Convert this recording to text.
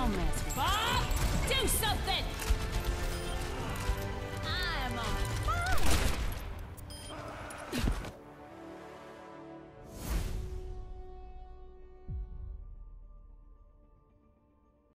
Don't mess Bob, do!